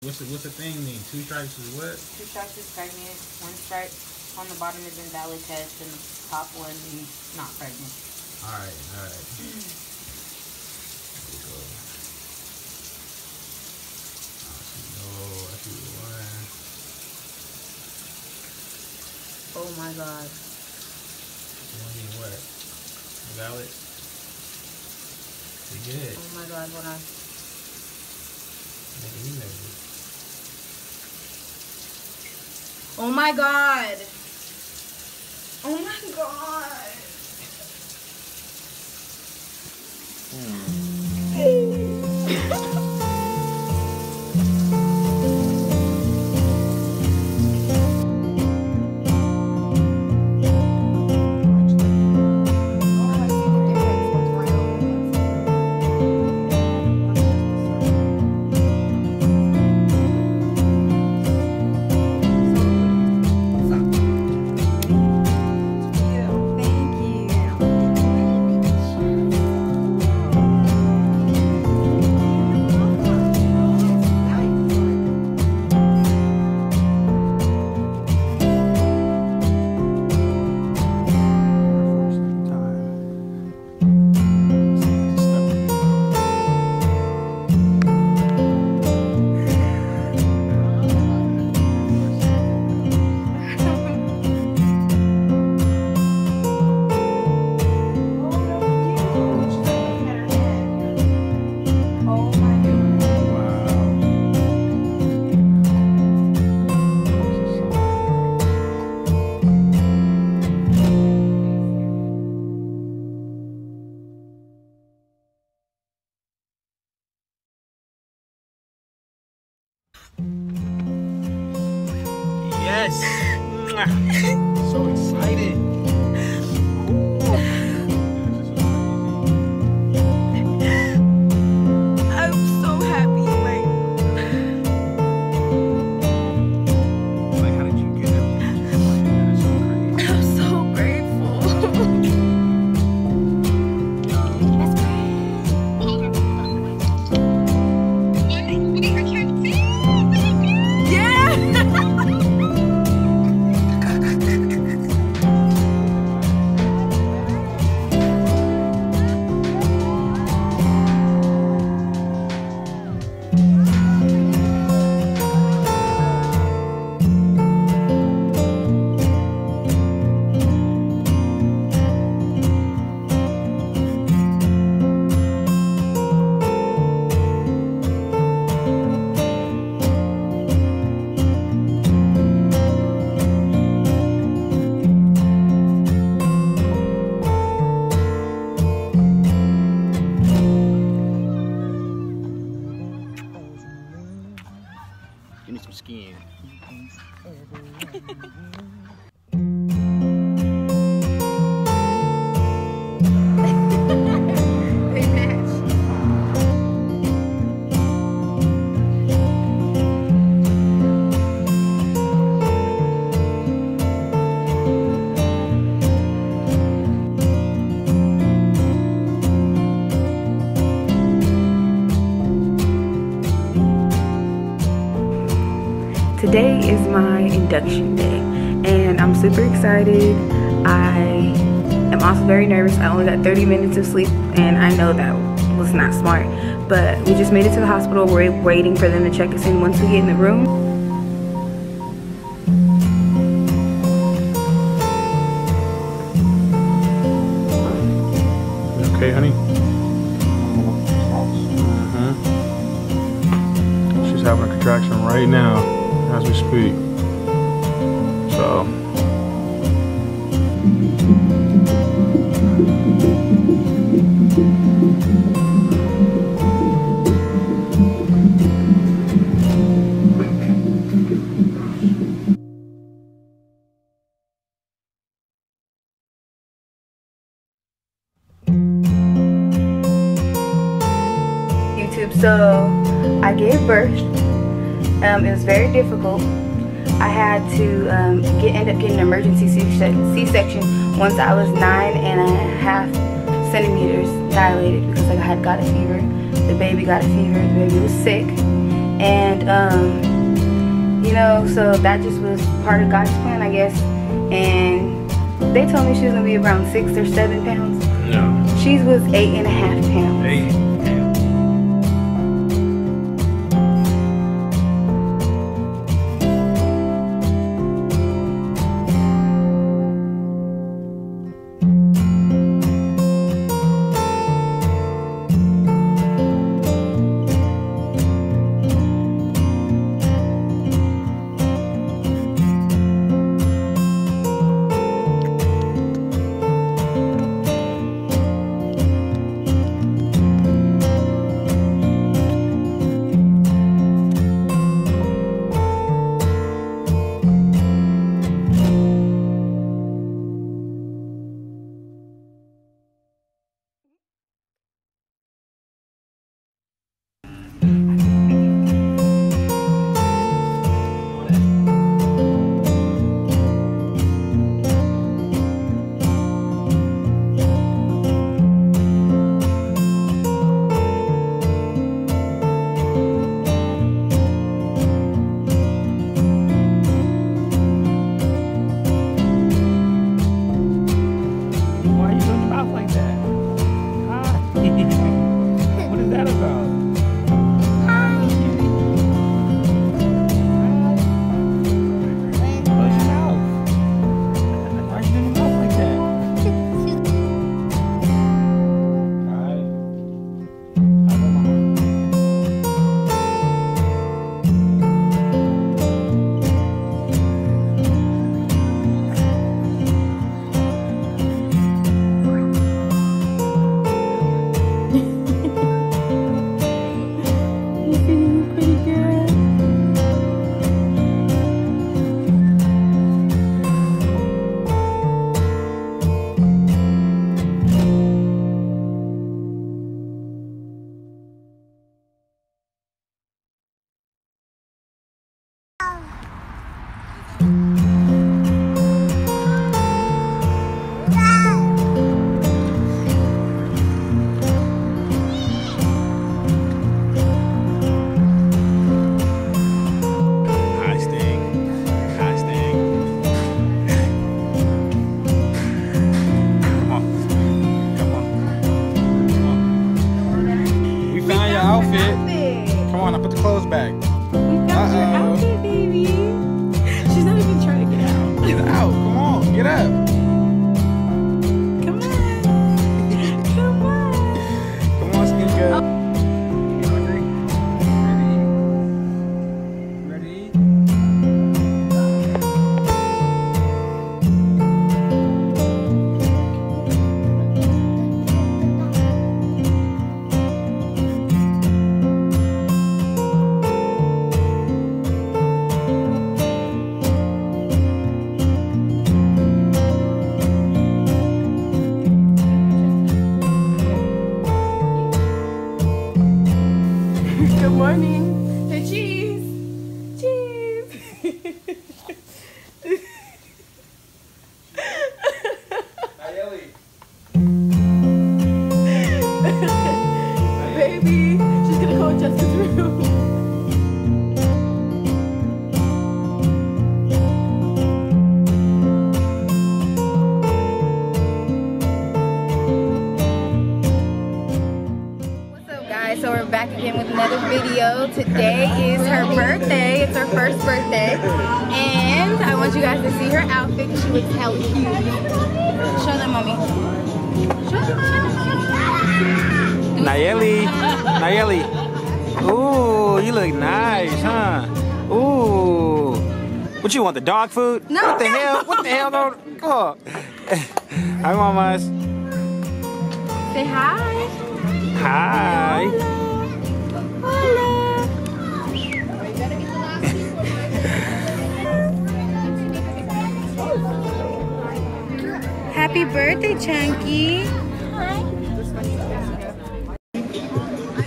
What's the, what's the thing mean? Two strikes is what? Two strikes is pregnant. One strike on the bottom is invalid test, and the top one is not pregnant. All right, all right. Here we go. Oh, I see the one. Oh my god. The one being what? Valid. Pretty good. Oh my god, hold on. Making me nervous. Oh my god. Oh my god. Oh Yes! so excited. Give me some skin. Today is my induction day, and I'm super excited. I am also very nervous. I only got 30 minutes of sleep, and I know that was not smart. But we just made it to the hospital. We're waiting for them to check us in once we get in the room. Okay, honey? Uh-huh. She's having a contraction right now as we speak. So. YouTube. So I gave birth. Um, it was very difficult. I had to um, get end up getting an emergency C-section, once I was nine and a half centimeters dilated because I had got a fever. The baby got a fever. The baby was sick, and And, um, you know, so that just was part of God's plan, I guess. And they told me she was gonna be around six or seven pounds. No. She was eight and a half pounds. Eight. Your outfit. Come on, I put the clothes back. Uh-oh. baby. フフフ。Back again with another video. Today is her birthday. It's her first birthday, and I want you guys to see her outfit. She looks hella cute. Show them, mommy. Show them. Nyeli. Nyeli. Ooh, you look nice, huh? Ooh. What you want, the dog food? No. What the hell? What the hell? Don't, come on. Hi, mamas. Say hi. Hi. Happy birthday, Chunky. Hi.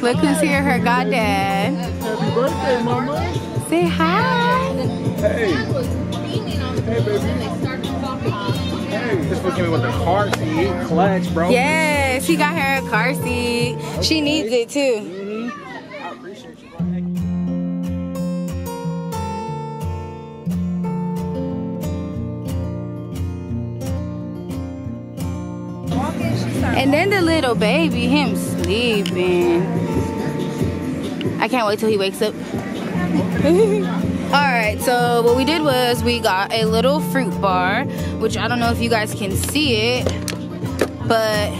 Look who's here, her goddad. Happy birthday, mama. Say hi. Hey. Hey, baby. Hey, this one came with a car seat, clutch, bro. Yes, he got her a car seat. She needs it too. And then the little baby, him sleeping. I can't wait till he wakes up. Alright, so what we did was we got a little fruit bar, which I don't know if you guys can see it, but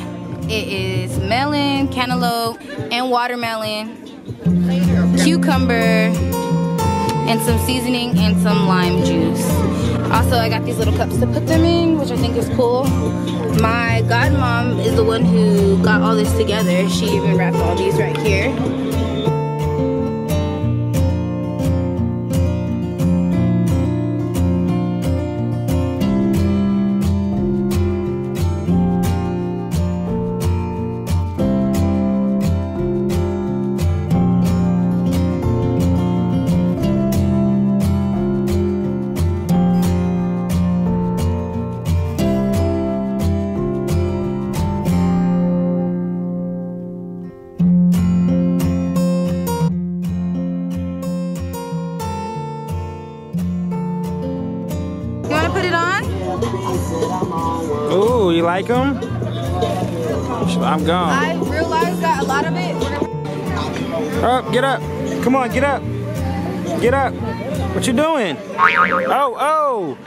it is melon, cantaloupe, and watermelon, cucumber, and some seasoning and some lime juice. Also, I got these little cups to put them in, which I think is cool. My godmom is the one who got all this together. She even wrapped all these right here. Like them? I'm gone. I realized that a lot of it. Up, oh, get up. Come on, get up. Get up. What you doing? Oh, oh.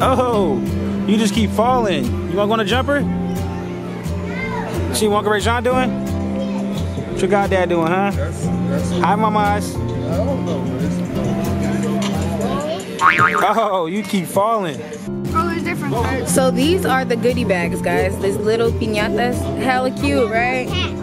Oh. You just keep falling. You want to go on a jumper? See what Ray John doing? What your goddad doing, huh? Hi, mamas. Oh, you keep falling. So these are the goodie bags, guys. These little piñatas. Hella cute, right?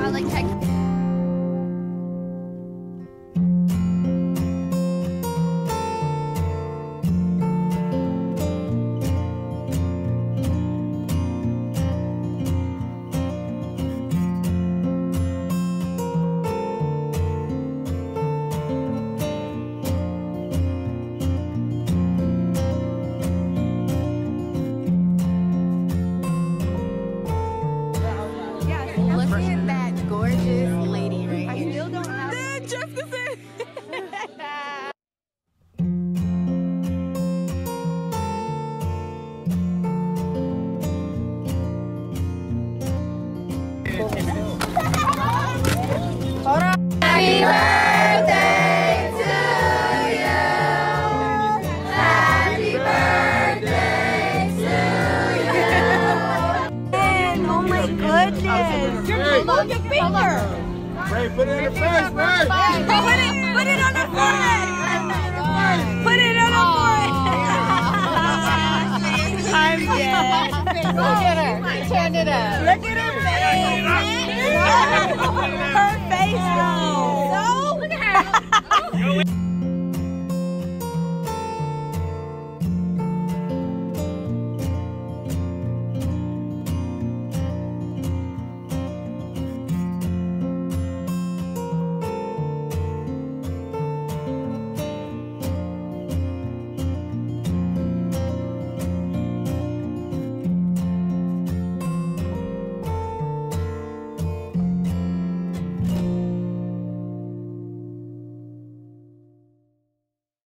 My goodness. You're hold your finger. Ray, put it in the face, Ray. Put it, put it on the forehead. Put it on the forehead. I'm dead. Look at her. She turned it up. Look at her face. Her face though. So? Look at her.